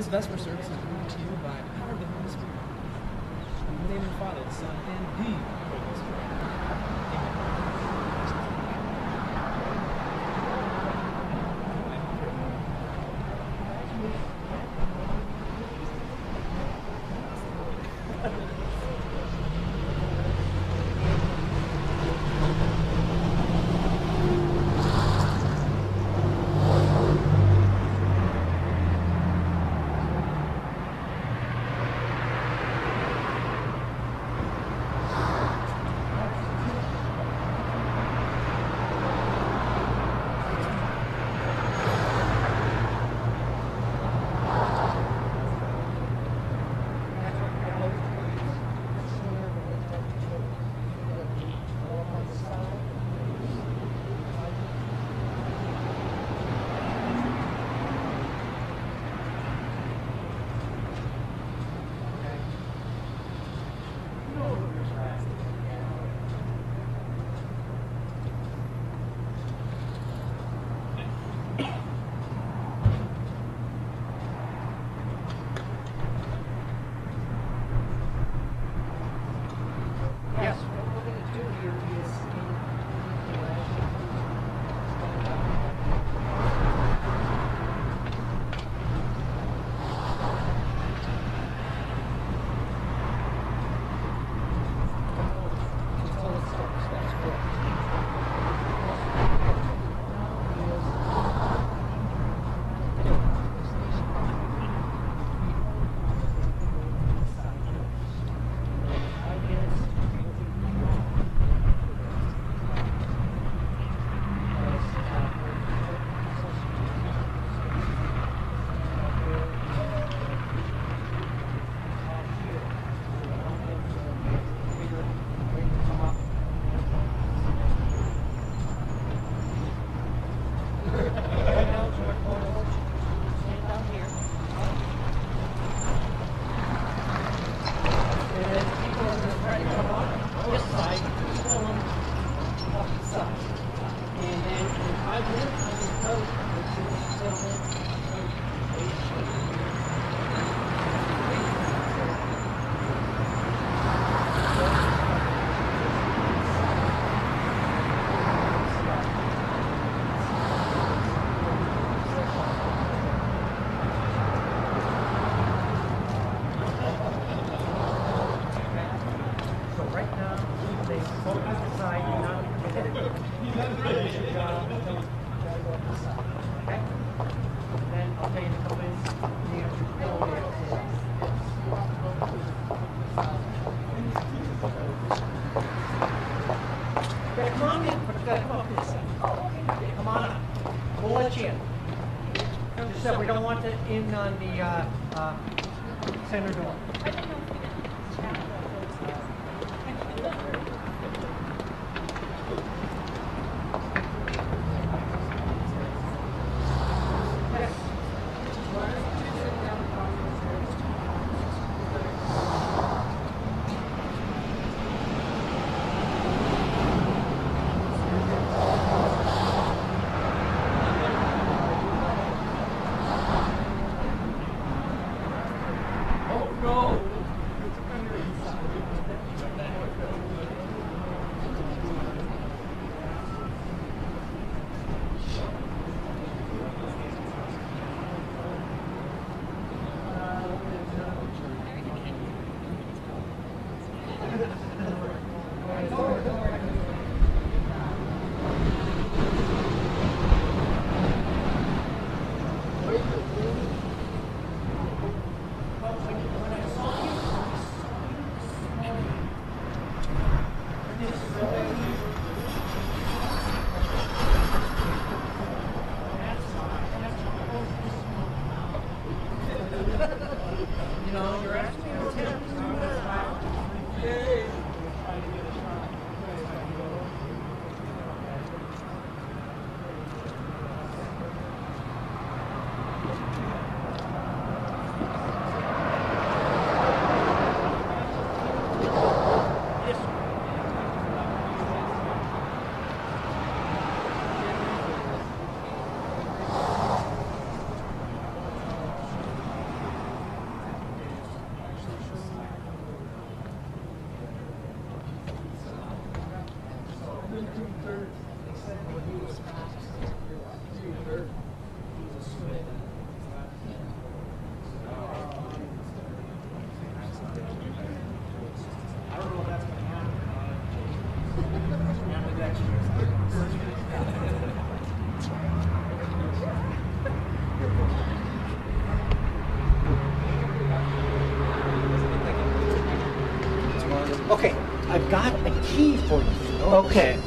This Vesper service is brought to you by the power of the Holy Spirit. In the name of the Father, the Son, and the Holy Spirit. Okay.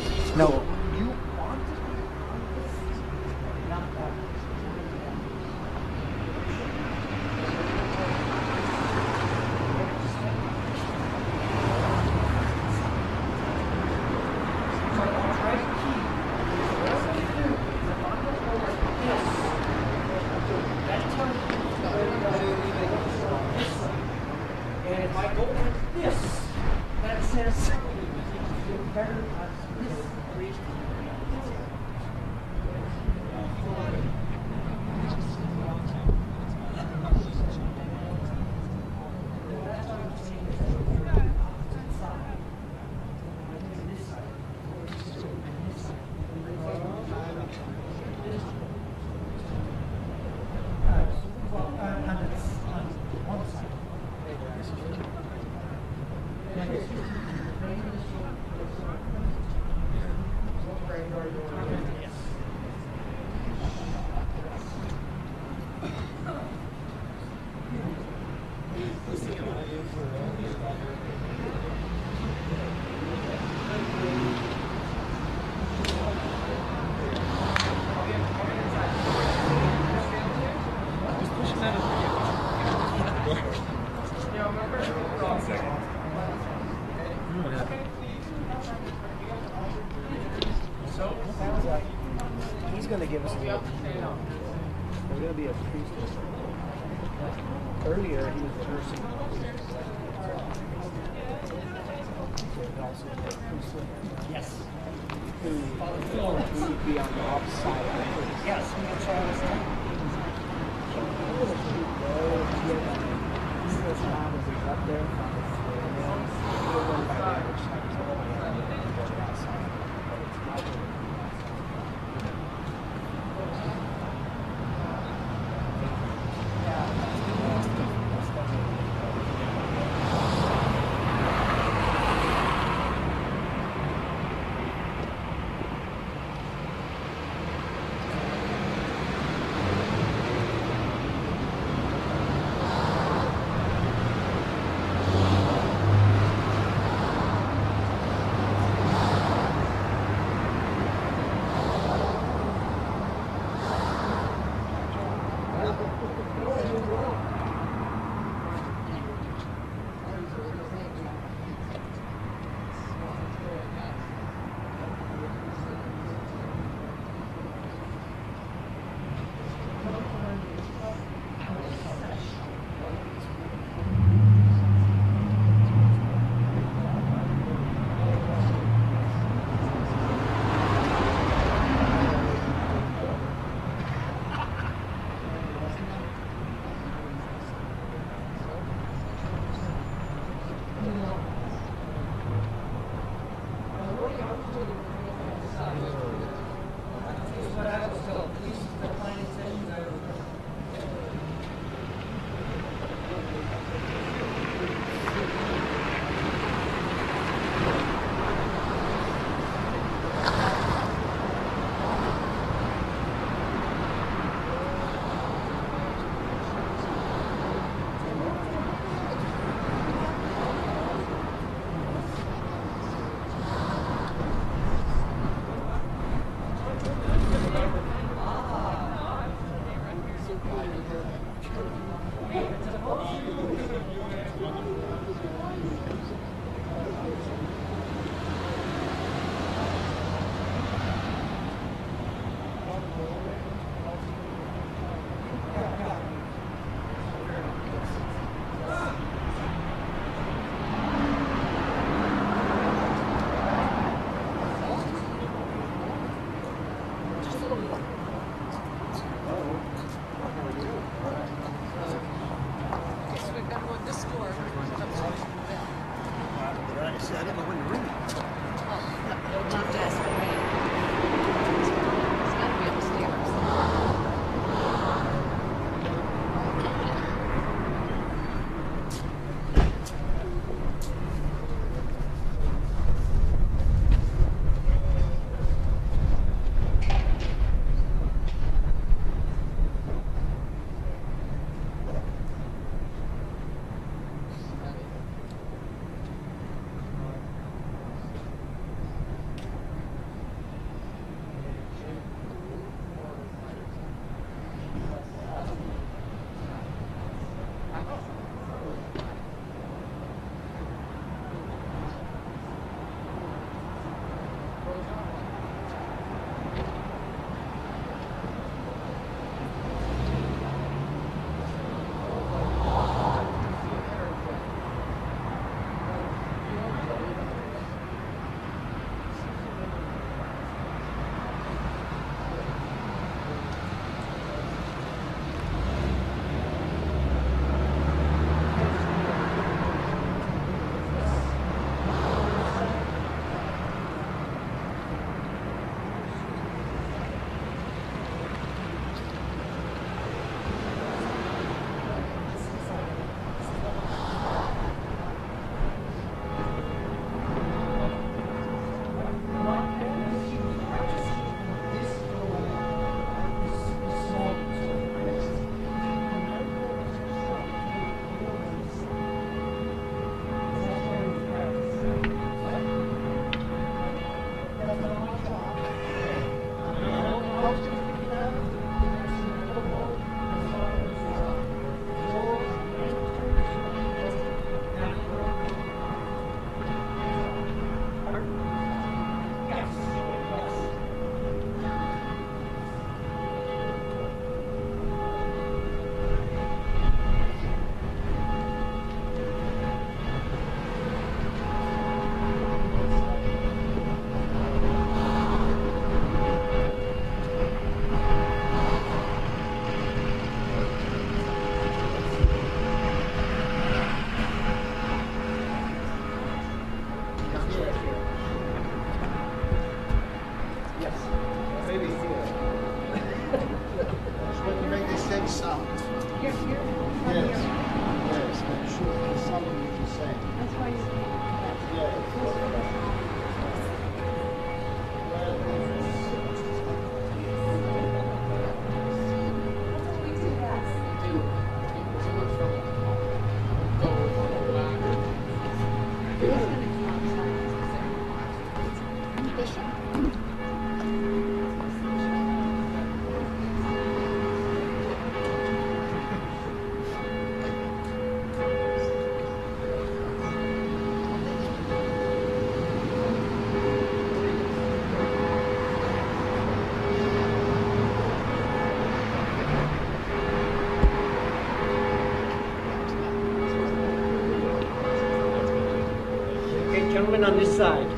On this side.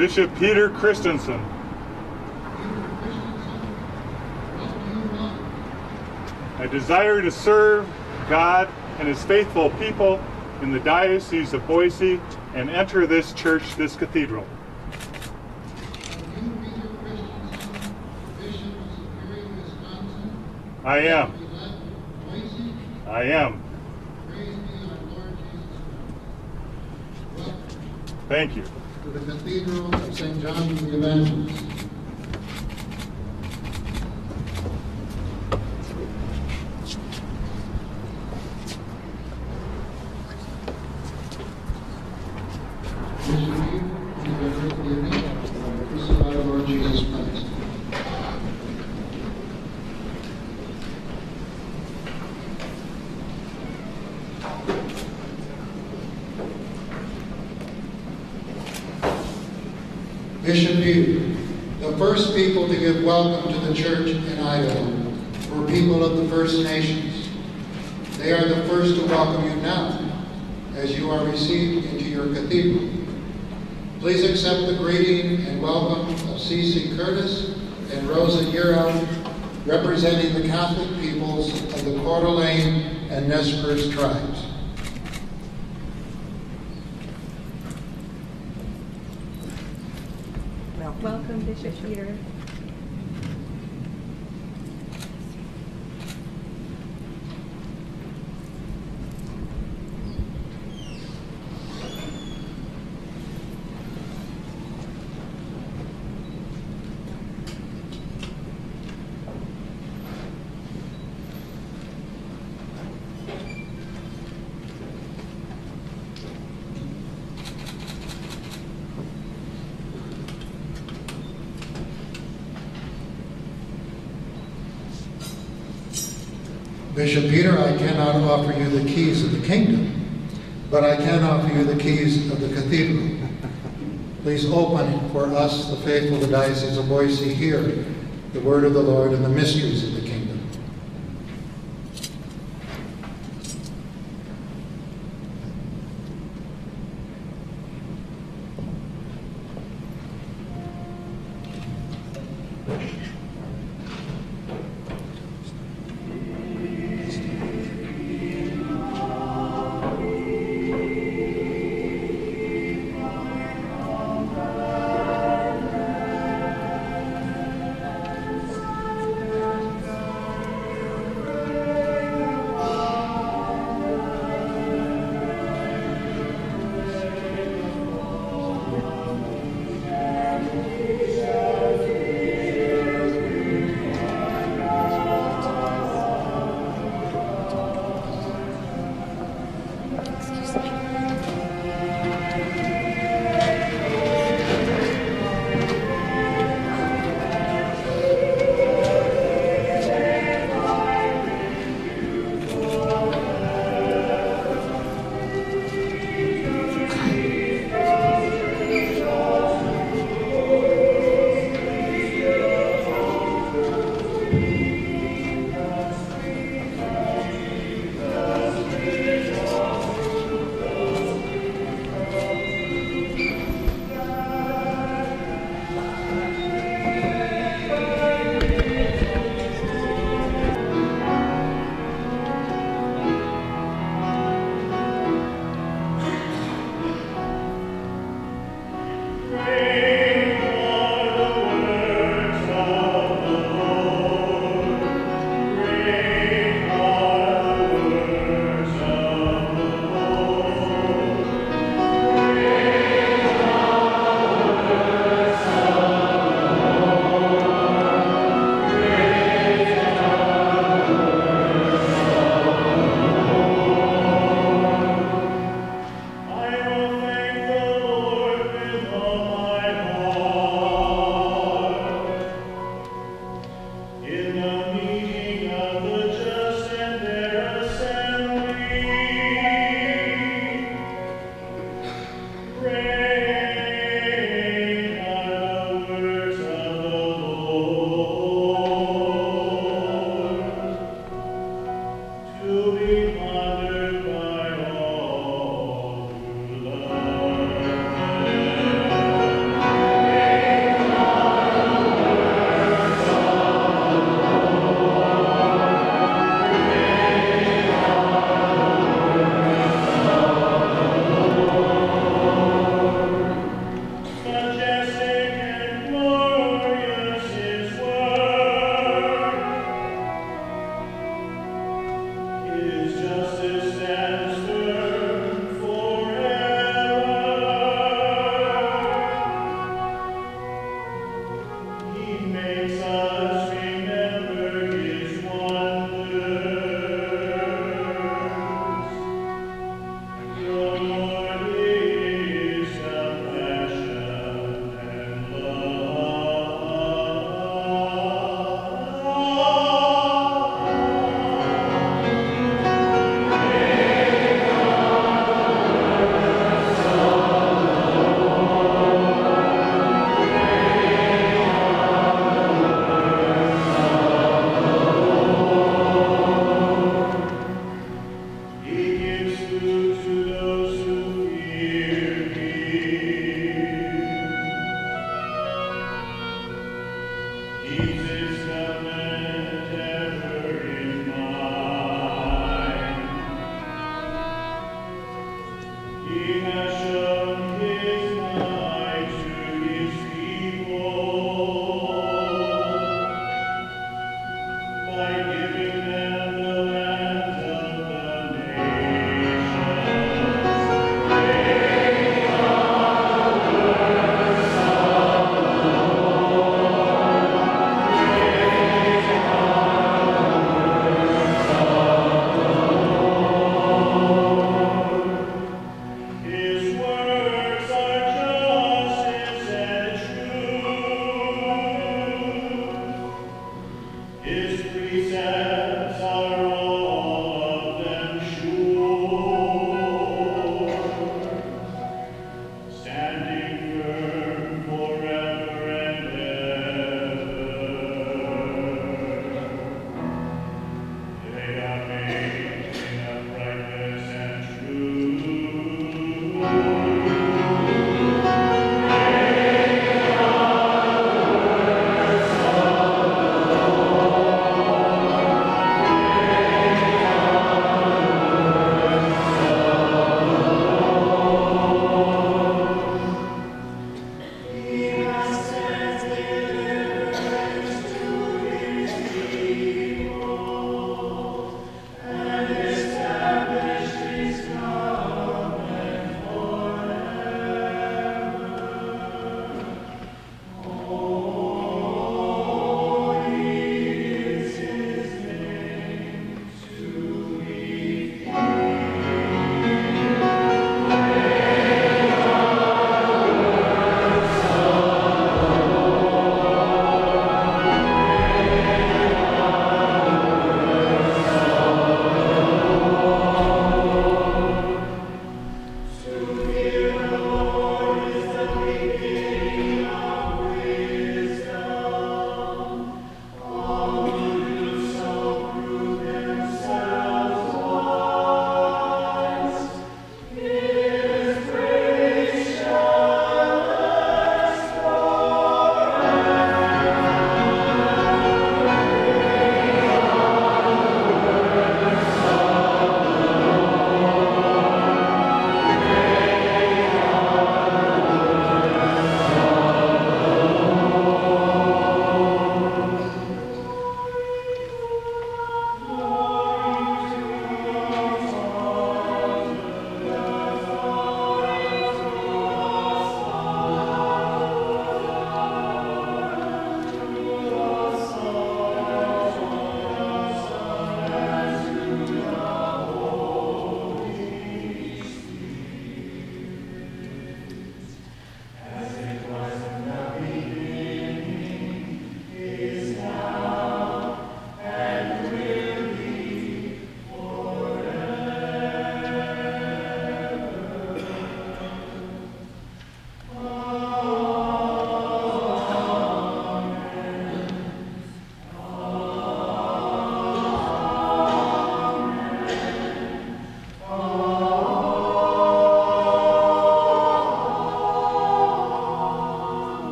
Bishop Peter Christensen. I desire to serve God and his faithful people in the Diocese of Boise and enter this church, this cathedral. I am. I am. Thank you. to the Cathedral of St. John the Evangelist. Bishop Lee, you are with the event. This is our Lord Jesus Christ. Bishop Peter, the first people to give welcome to the church in Idaho were people of the First Nations. They are the first to welcome you now as you are received into your cathedral. Please accept the greeting and welcome of C.C. Curtis and Rosa Euro, representing the Catholic peoples of the Coeur d'Alene and Nez Perce tribes. Welcome, Bishop Peter. Bishop Peter, I cannot offer you the keys of the kingdom, but I can offer you the keys of the cathedral. Please open for us, the faithful the Diocese of Boise, here the word of the Lord and the mysteries of the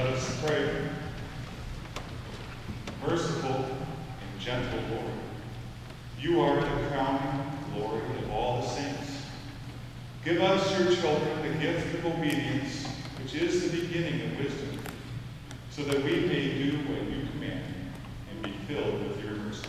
Let us pray. Merciful and gentle Lord, you are the crowning glory of all the saints. Give us, your children, the gift of obedience, which is the beginning of wisdom, so that we may do what you command and be filled with your mercy.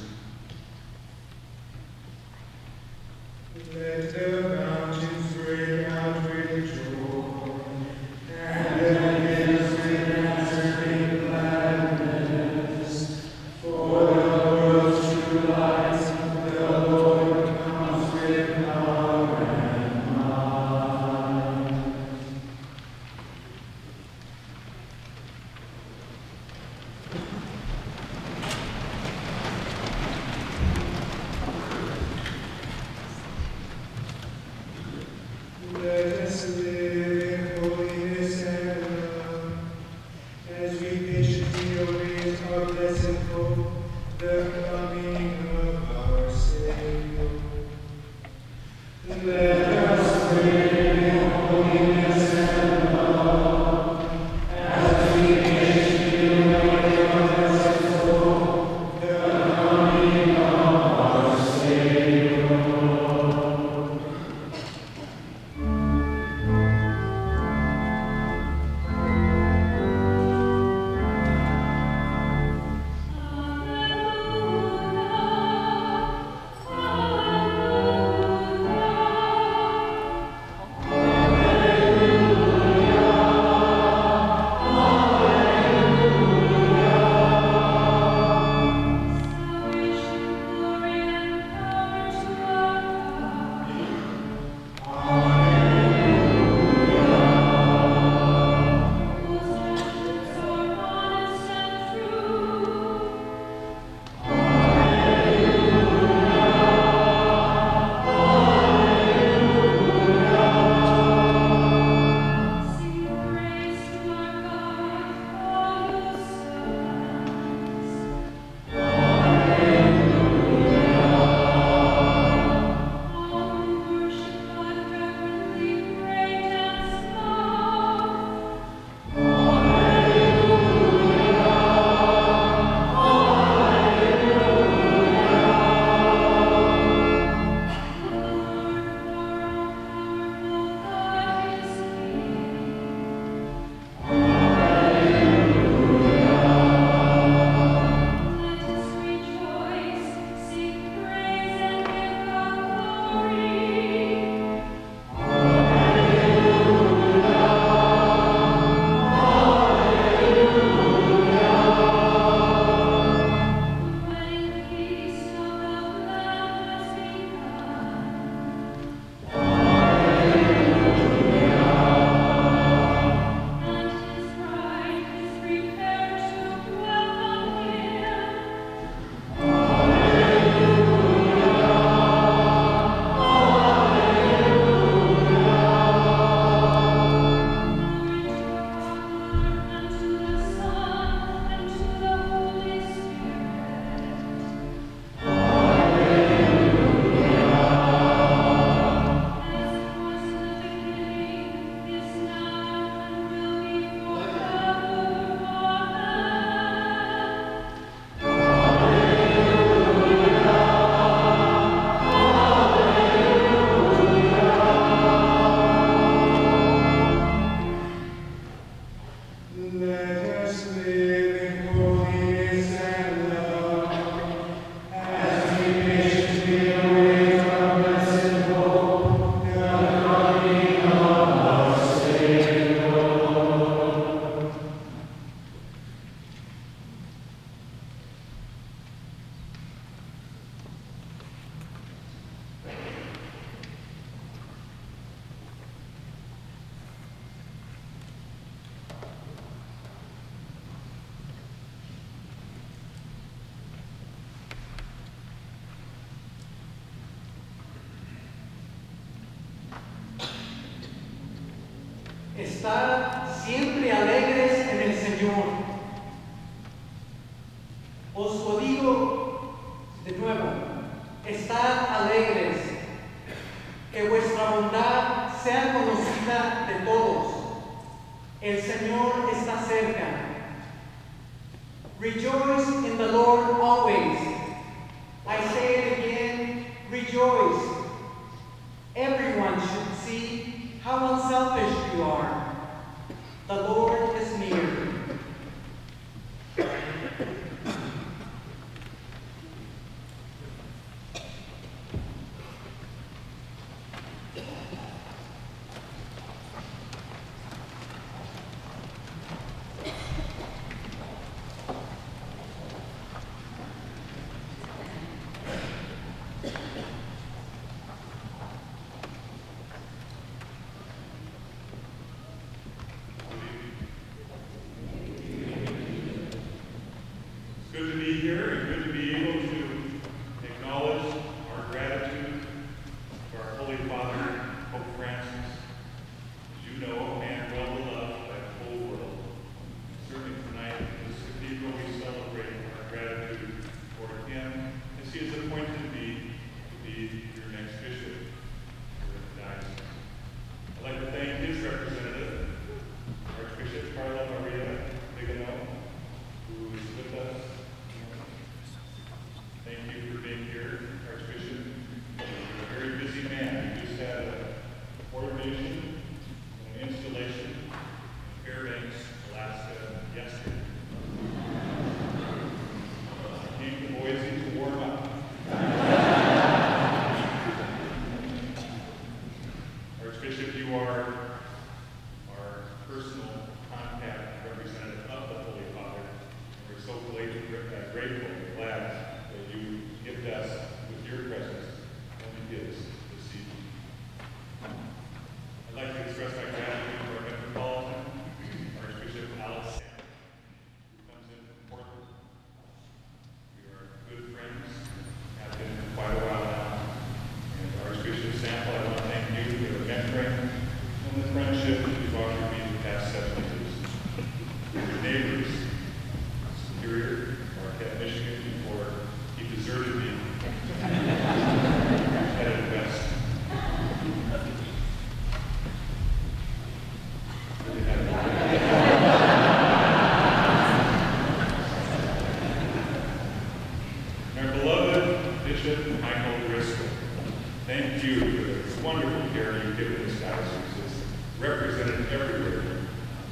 given the scholarships. It's represented everywhere.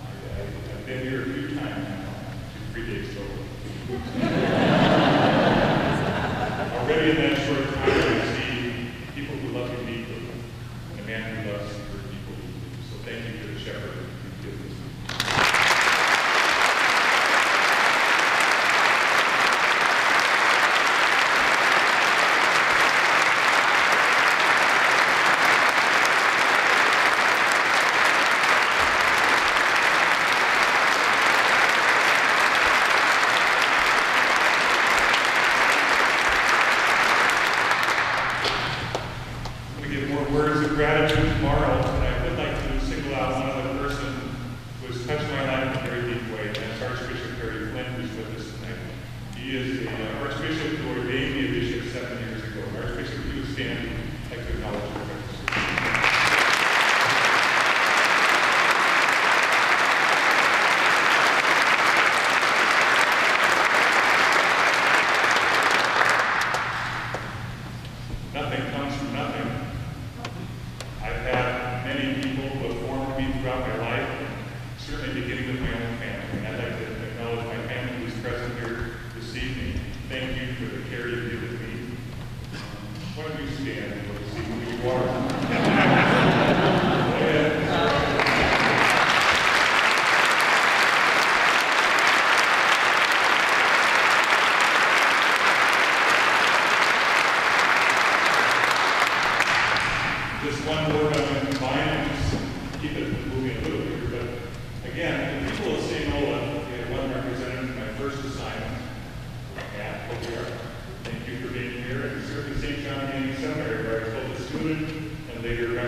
I, have been here a few times now Three days total. and later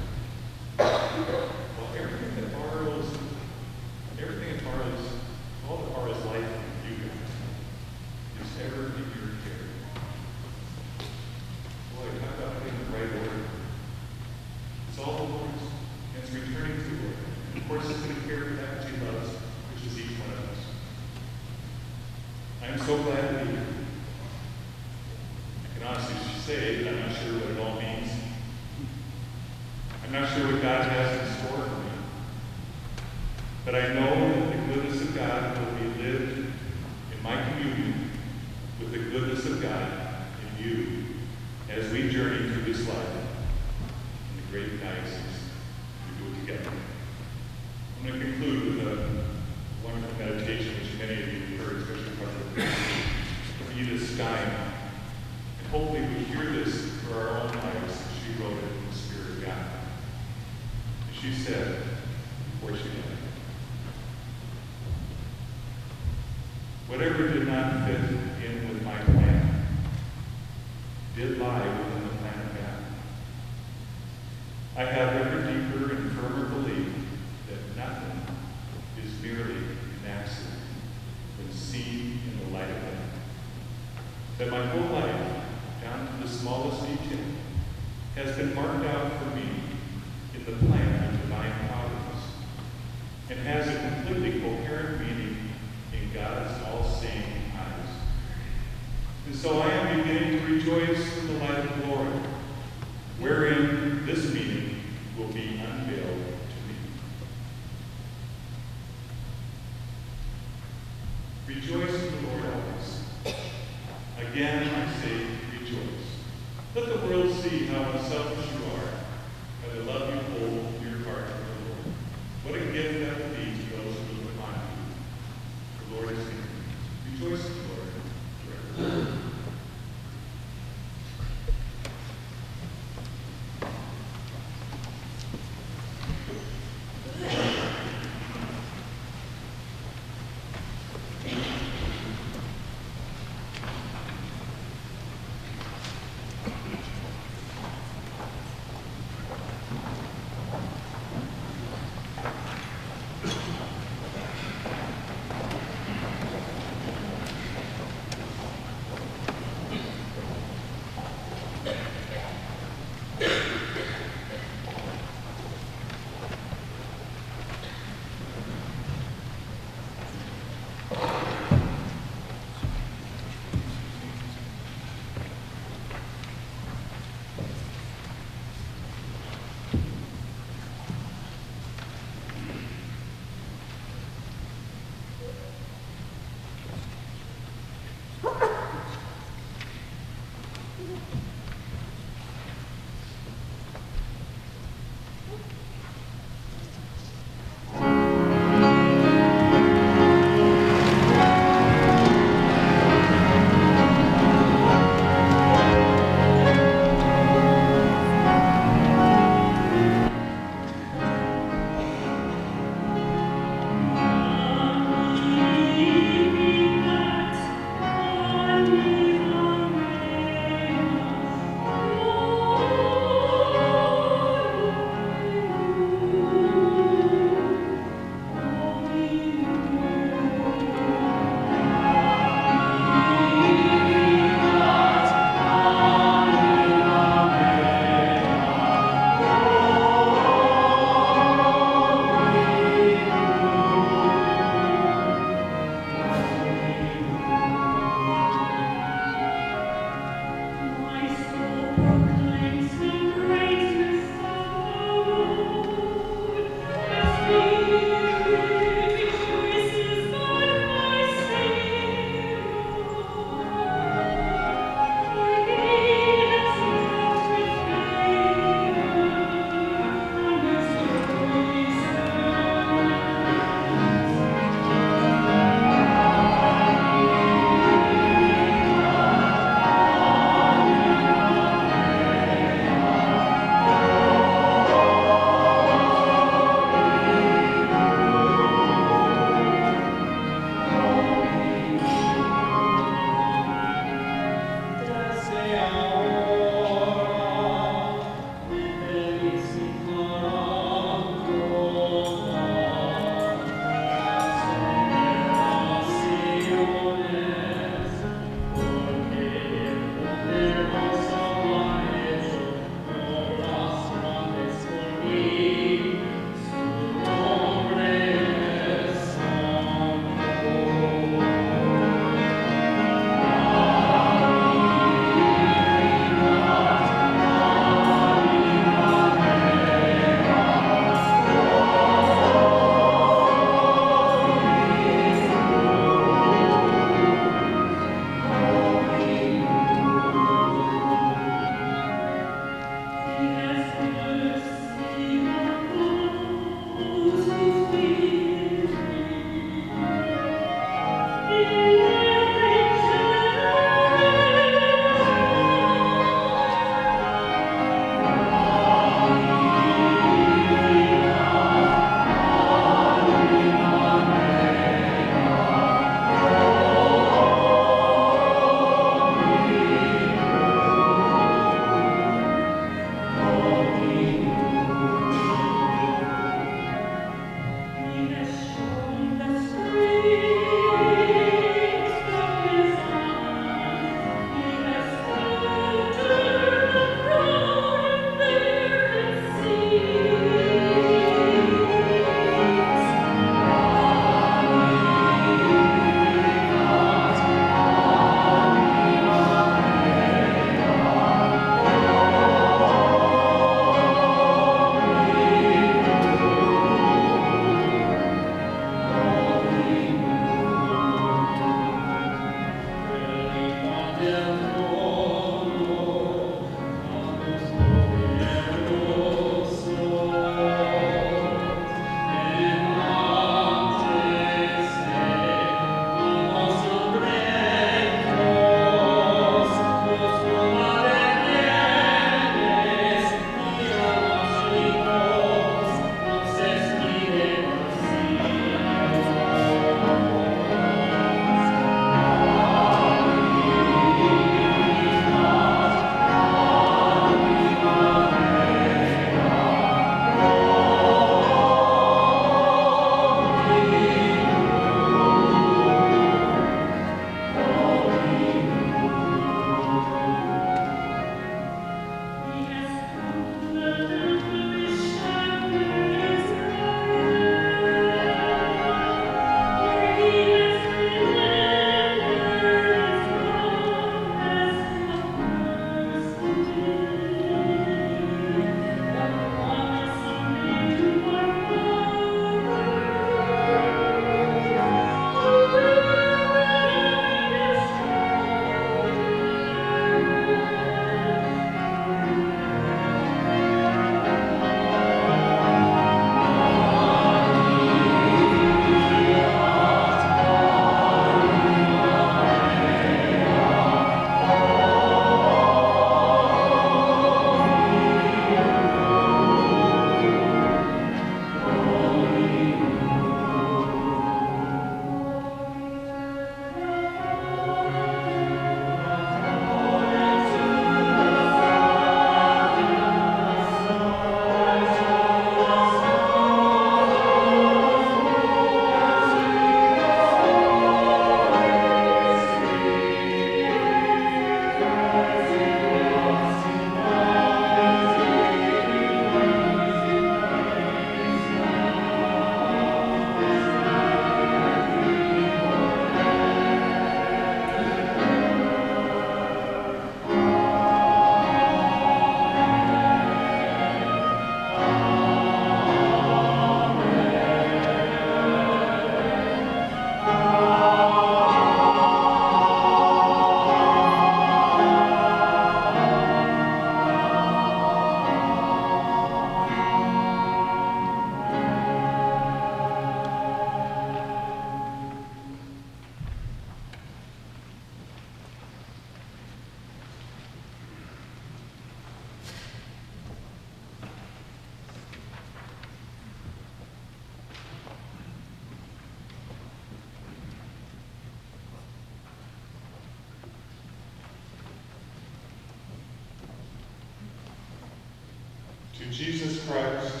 Jesus Christ,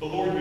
The Lord